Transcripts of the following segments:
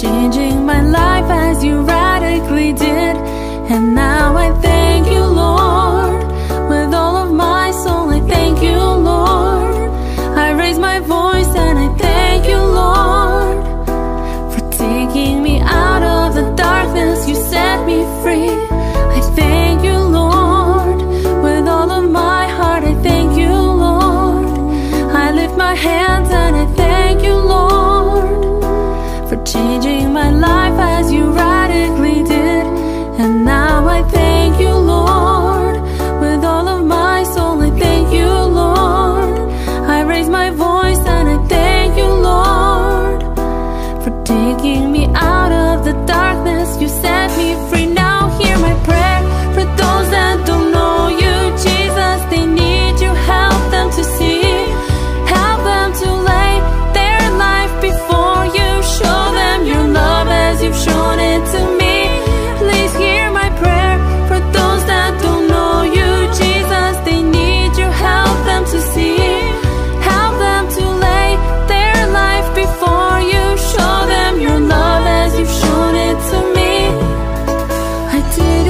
changing my life as you radically did. And I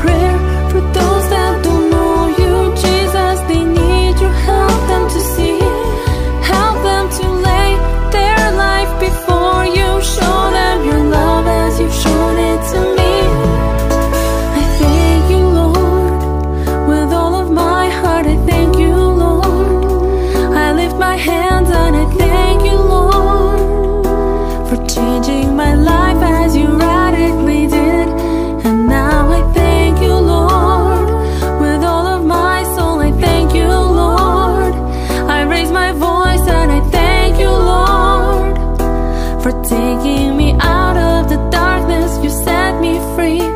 prayer for those taking me out of the darkness, you set me free.